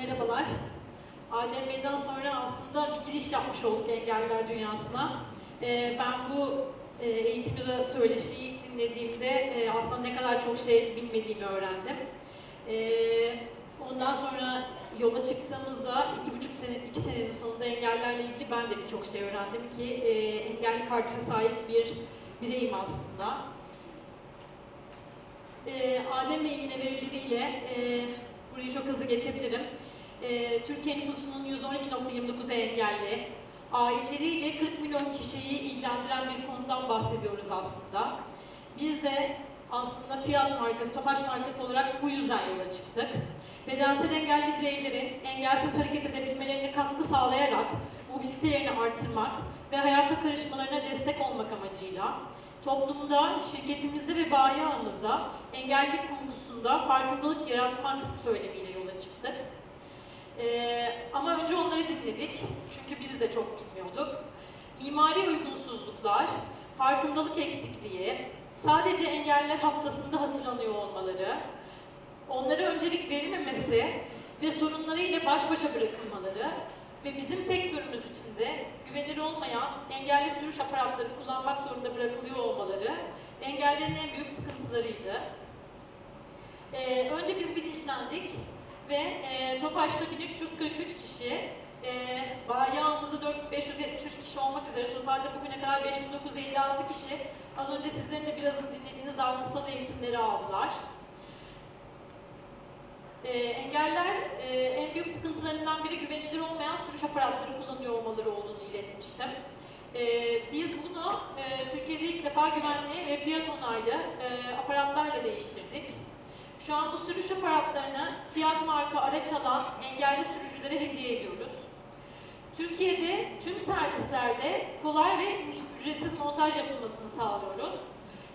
Merhabalar. ADM'den sonra aslında bir giriş yapmış olduk engelliler dünyasına. Ee, ben bu e, eğitimi de söyleşiyi dinlediğimde e, aslında ne kadar çok şey bilmediğimi öğrendim. Ee, ondan sonra yola çıktığımızda iki buçuk sene, iki senenin sonunda engellerle ilgili ben de birçok şey öğrendim ki e, engelli kardeşe sahip bir bireyim aslında. E, Adem Bey'in yine verileriyle e, burayı çok hızlı geçebilirim. E, Türkiye nüfusunun %12.29'u engelli. Aileleriyle 40 milyon kişiyi ilgilendiren bir konudan bahsediyoruz aslında. Biz de aslında Fiat markası, Tofaş markası olarak bu yüzden yola çıktık. Bedensel engelli bireylerin engelsiz hareket edebilmelerine katkı sağlayarak mobilitelerini arttırmak ve hayata karışmalarına destek olmak amacıyla toplumda, şirketimizde ve bayi ağımızda engellilik konusunda farkındalık yaratmak söylemiyle yola çıktık. Ee, ama önce onları dinledik. Çünkü biz de çok bilmiyorduk. Mimari uygunsuzluklar, farkındalık eksikliği, sadece engeller haftasında hatırlanıyor olmaları, onlara öncelik verilmemesi ve sorunlarıyla baş başa bırakılmaları ve bizim sektörümüz içinde güvenilir olmayan engelli sürüş aparatları kullanmak zorunda bırakılıyor olmaları engellerin en büyük sıkıntılarıydı. Ee, önce biz bilinçlendik ve e, Tofaş'ta 1343 kişi, e, Bayağımızda 4573 kişi olmak üzere totalde bugüne kadar 5956 kişi az önce sizlerin de birazını dinlediğiniz davranışsal eğitimleri aldılar. E, engeller e, en büyük sıkıntılarından biri güvenilir olmayan sürüş aparatları kullanıyor olmaları olduğunu iletmiştim. E, biz bunu e, Türkiye'de ilk defa güvenli ve fiyat onaylı e, aparatlarla değiştirdik. Şu an bu sürüş aparatlarını Fiat marka araç alan engelli sürücülere hediye ediyoruz. Türkiye'de tüm servislerde kolay ve ücretsiz montaj yapılmasını sağlıyoruz.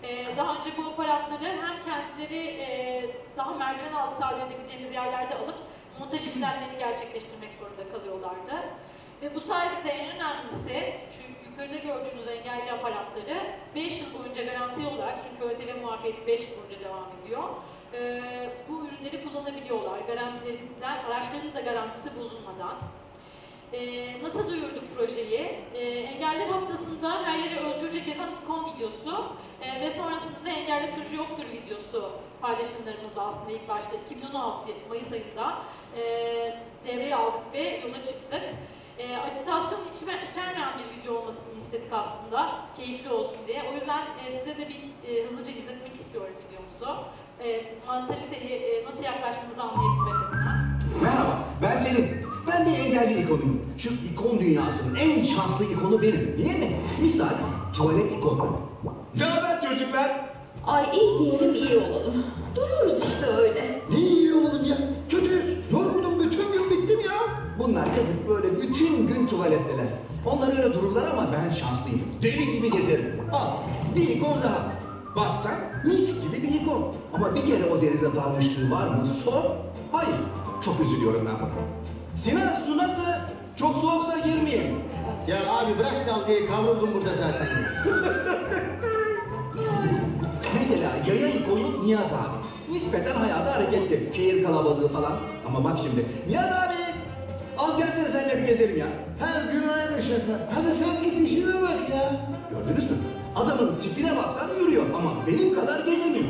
Ee, daha önce bu aparatları hem kendileri e, daha merdiven altı sabit edebileceğimiz yerlerde alıp montaj işlemlerini gerçekleştirmek zorunda kalıyorlardı. Ve bu sayede de en önemlisi, şu yukarıda gördüğünüz engelli aparatları 5 yıl boyunca garanti olarak, çünkü ÖTV muafiyeti 5 yıl boyunca devam ediyor, e, bu ürünleri kullanabiliyorlar. Garantilerinden, araçların da garantisi bozulmadan. E, nasıl duyurduk projeyi? E, Engeller Haftası'nda her yere özgürce gezen ikon videosu e, ve sonrasında engelli sürücü yoktur videosu paylaşımlarımızda aslında ilk başta 2016 Mayıs ayında e, devreye aldık ve yola çıktık. E, acitasyon içme, içermeyen bir video olmasını istedik aslında, keyifli olsun diye. O yüzden e, size de bir e, hızlıca izletmek istiyorum videomuzu. E, mantaliteyi e, nasıl yaklaştığımızı anlayabilmek adına. Merhaba, ben Selim. Ben bir engelli ikonuyum. Şu ikon dünyasının en şanslı ikonu benim, değil mi? Misal, tuvalet ikonu. Ne haber çocuklar? Ay iyi diyelim iyi olalım. Duruyoruz işte öyle. Ne iyi olalım ya? Kötüyüz. Yoruldum, bütün gün bittim ya. Bunlar yazık böyle bütün gün tuvaletteler. Onlar öyle dururlar ama ben şanslıyım. Deli gibi gezerim. Al, bir ikon daha. Baksan mis gibi bir ikon. Ama bir kere o denize dalmışlığı var mı? Sor. Hayır. Çok üzülüyorum ben buna. Sinan su nasıl? Çok soğuksa girmeyeyim. Ya abi bırak dalgayı kavruldum burada zaten. Mesela yaya ikonu Nihat abi. Nispeten hayata hareketli. Şehir kalabalığı falan. Ama bak şimdi. Nihat abi! Az gelsene seninle bir gezelim ya. Her gün aynı şaka. Hadi sen git işine bak ya. Gördünüz mü? Adamın tipine baksan yürüyor ama benim kadar gezemiyor.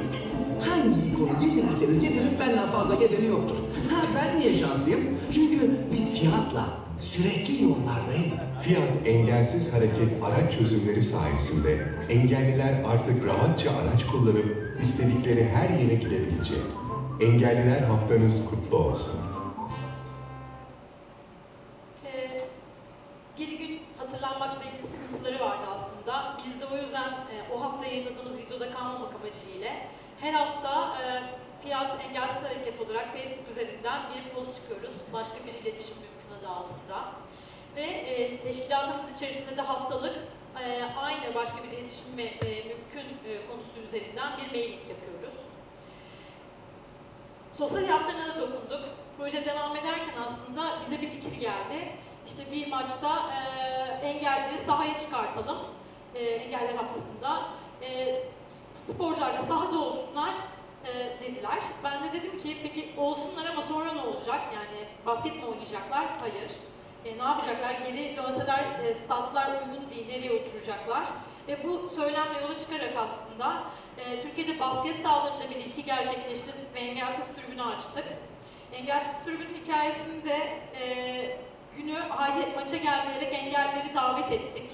Hangi ikonu getirirseniz getirin benden fazla gezeni yoktur. Ha ben niye şanslıyım? Çünkü bir fiyatla sürekli yollardayım. Fiyat engelsiz hareket araç çözümleri sayesinde engelliler artık rahatça araç kullanıp istedikleri her yere gidebilecek. Engelliler haftanız kutlu olsun. Bir post çıkıyoruz. Başka bir iletişim mümkün adı altında. Ve e, teşkilatımız içerisinde de haftalık e, aynı başka bir iletişim e, mümkün e, konusu üzerinden bir mailing yapıyoruz. Sosyal hayatlarına da dokunduk. Proje devam ederken aslında bize bir fikir geldi. İşte bir maçta e, engellileri sahaya çıkartalım. E, engeller haftasında. E, sporcular da sahada olsunlar. e, dediler. Ben de dedim ki peki olsunlar ama sonra ne olacak? Yani basket mi oynayacaklar? Hayır. E, ne yapacaklar? Geri dönseler e, statlar uygun değil, nereye oturacaklar? Ve bu söylemle yola çıkarak aslında e, Türkiye'de basket sahalarında bir ilki gerçekleştirdik ve engelsiz tribünü açtık. Engelsiz tribünün hikayesinde e, günü haydi maça gel diyerek engelleri davet ettik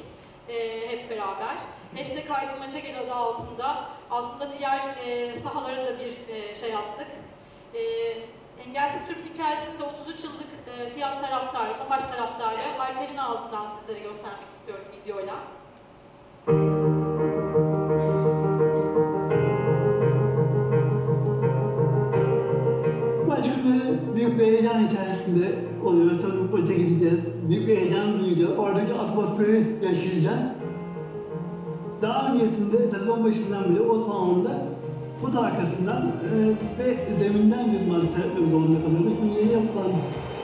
e, hep beraber. Hashtag haydi maça gel adı altında aslında diğer e, sahalara da bir e, şey yaptık. E, engelsiz tribün hikayesinde 33 yıllık e, fiyat taraftarı, Tofaş taraftarı Alper'in ağzından sizlere göstermek istiyorum videoyla. Günü büyük bir heyecan içerisinde oluyoruz. Tabii maça gideceğiz. Büyük bir heyecan duyacağız. Oradaki atmosferi yaşayacağız. Daha öncesinde sezon başından beri o salonda put arkasından e, ve zeminden bir maç seyretmek zorunda kalıyorduk. Şimdi yeni yapılan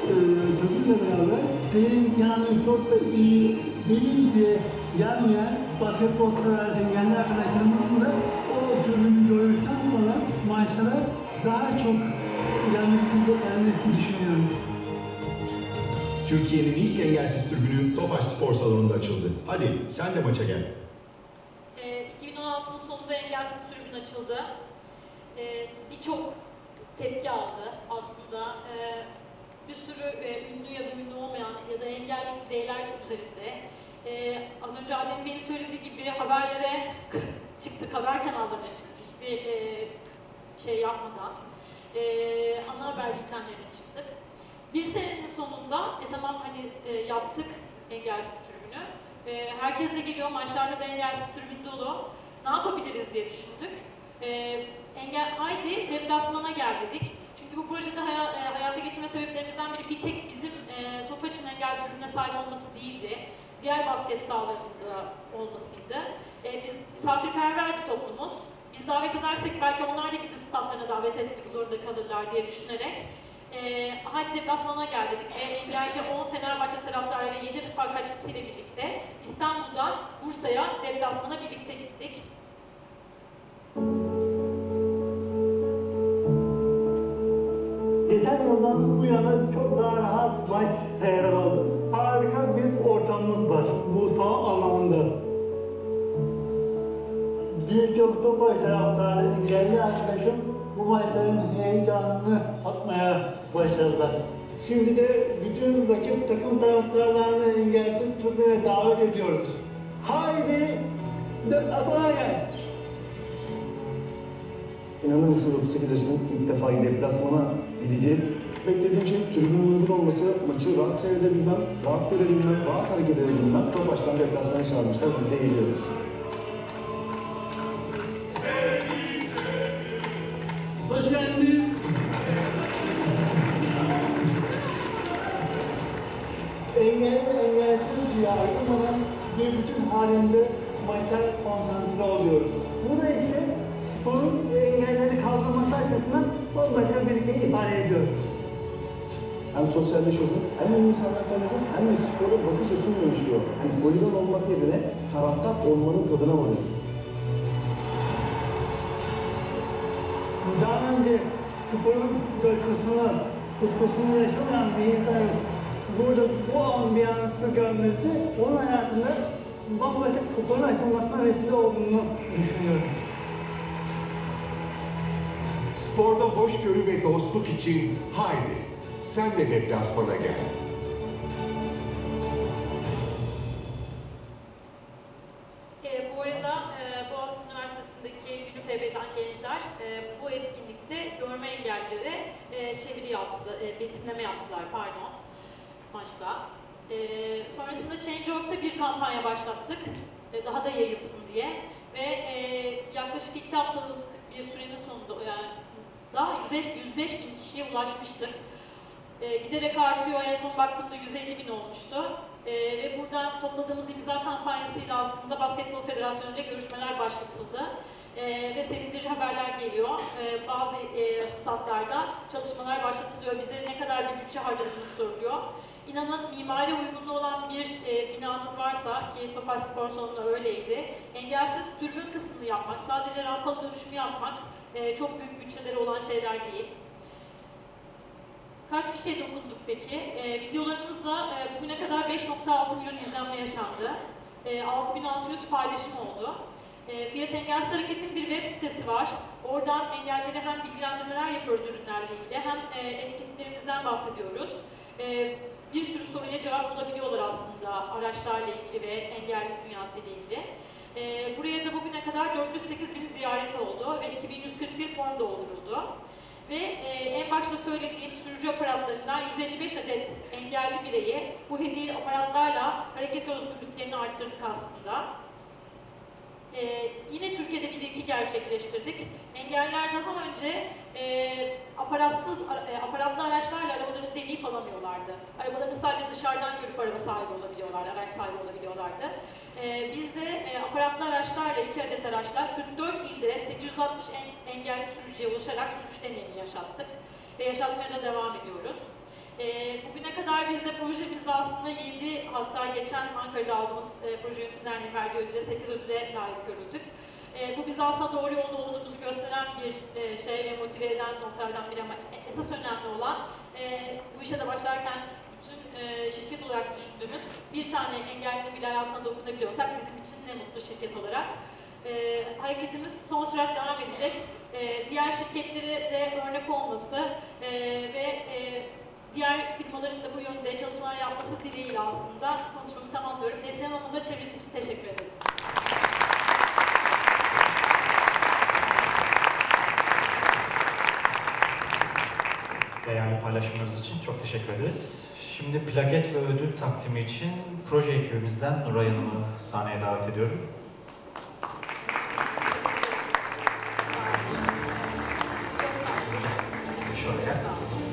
e, takımla beraber seyir imkanı çok da iyi değil diye gelmeyen basketbol sever engelli arkadaşlarımızın da o türünü gördükten sonra maçlara daha çok gelmek isteyeceklerini düşünüyorum. Türkiye'nin ilk engelsiz tribünü Tofaş Spor Salonu'nda açıldı. Hadi sen de maça gel. Ee, 2016'nın sonunda engelsiz tribün açıldı. Ee, Birçok tepki aldı aslında. Ee, bir sürü e, ünlü ya da ünlü olmayan ya da engelli bireyler üzerinde. Ee, az önce Adem Bey'in söylediği gibi haberlere çıktık, haber kanallarına çıktık hiçbir e, şey yapmadan. Ana haber bültenlerine çıktık. Bir senenin sonunda, e tamam hani e, yaptık engelsiz tribünü. E, herkes de geliyor, maçlarda da engelsiz tribün dolu. Ne yapabiliriz diye düşündük. E, engel, haydi deplasmana gel dedik. Çünkü bu projede haya- e, hayata geçirme sebeplerimizden biri bir tek bizim e, Tofaş'ın engel tribüne sahip olması değildi. Diğer basket sahalarında olmasıydı. E, biz misafirperver bir toplumuz. Biz davet edersek belki onlar da bizi statlarına davet etmek zorunda kalırlar diye düşünerek e, haydi deplasmana gel dedik ve engelli 10 Fenerbahçe taraftarı ve 7 refakatçisiyle birlikte İstanbul'dan Bursa'ya deplasmana birlikte gittik. Bu yana çok daha rahat maç seyre aldı. Harika bir ortamımız var bu saha anlamında. Birçok Topay taraftarı, engelli arkadaşım bu maçların heyecanını tatmaya başladılar. Şimdi de bütün rakip takım taraftarlarını engelsiz tutmaya davet ediyoruz. Haydi deplasmana gel. İnanır mısınız 38 yaşının ilk defa deplasmana gideceğiz. Beklediğim şey tribünün uygun olması, maçı rahat seyredebilmem, rahat görebilmem, rahat hareket edebilmem. Topaş'tan deplasmana çağırmışlar, biz de geliyoruz. Hem sosyalleşiyorsun, hem yeni insanlar tanıyorsun, hem de spora bakış açın dönüşüyor. Hani holigan olmak yerine taraftar olmanın tadına varıyorsun. Daha önce sporun coşkusunu, tutkusunu yaşamayan bir insanın burada bu ambiyansı görmesi onun hayatında bambaşka kapının açılmasına vesile olduğunu düşünüyorum. Sporda hoşgörü ve dostluk için haydi sen de deplasmana gel. E, bu arada e, Boğaziçi Üniversitesi'ndeki UNIFEB'den gençler e, bu etkinlikte görme engellileri e, çeviri yaptılar, e, yaptılar pardon maçta. E, sonrasında Change.org'da bir kampanya başlattık, daha da yayılsın diye ve yaklaşık iki haftalık bir sürenin sonunda yani daha 105, 105 bin kişiye ulaşmıştık. E, giderek artıyor. En son baktığımda 150 bin olmuştu. E, ve buradan topladığımız imza kampanyasıyla aslında Basketbol Federasyonu ile görüşmeler başlatıldı. E, ve sevindirici haberler geliyor. E, bazı e, statlarda çalışmalar başlatılıyor. Bize ne kadar bir bütçe harcadığımız soruluyor. İnanın mimari uygunluğu olan bir e, binanız varsa ki Tofaş Spor Salonu'nda öyleydi. Engelsiz türbün kısmını yapmak, sadece rampalı dönüşümü yapmak e, çok büyük bütçeleri olan şeyler değil. Kaç kişiye dokunduk peki? E, videolarımızla e, bugüne kadar 5.6 milyon izlenme yaşandı. E, 6600 paylaşım oldu. E, Fiyat Engelsiz Hareket'in bir web sitesi var. Oradan engellilere hem bilgilendirmeler yapıyoruz ürünlerle ilgili hem e, etkinliklerimizden bahsediyoruz. E, bir sürü soruya cevap bulabiliyorlar aslında araçlarla ilgili ve engellilik dünyası ile ilgili. E, buraya da bugüne kadar 408 bin ziyaret oldu ve 2141 form dolduruldu. Ve e, en başta söylediğim sürücü aparatlarından 155 adet engelli bireyi bu hediye aparatlarla hareket özgürlüklerini arttırdık aslında. Ee, yine Türkiye'de bir ilki gerçekleştirdik. Engeller daha önce e, aparatsız, e, aparatlı araçlarla arabalarını deneyip alamıyorlardı. Arabalarını sadece dışarıdan görüp araba sahibi olabiliyorlardı, araç sahibi olabiliyorlardı. Ee, biz de e, aparatlı araçlarla, iki adet araçla 44 ilde 860 en, engelli sürücüye ulaşarak sürüş deneyimi yaşattık ve yaşatmaya da devam ediyoruz. E, bugüne kadar biz de aslında 7 hatta geçen Ankara'da aldığımız e, proje yönetim derneği verdiği ödüle 8 ödüle layık görüldük. E, bu bize aslında doğru yolda olduğumuzu gösteren bir e, şey ve motive eden noktalardan biri ama esas önemli olan e, bu işe de başlarken bütün e, şirket olarak düşündüğümüz bir tane engellinin bile hayatına dokunabiliyorsak bizim için ne mutlu şirket olarak. E, hareketimiz son sürat devam edecek. E, diğer şirketlere de örnek olması e, ve e, diğer firmaların da bu yönde çalışmalar yapması dileğiyle aslında konuşmamı tamamlıyorum. Neslihan Hanım'a da çevresi için teşekkür ederim. Değerli paylaşımlarınız için çok teşekkür ederiz. Şimdi plaket ve ödül takdimi için proje ekibimizden Nuray Hanım'ı sahneye davet ediyorum. Şöyle.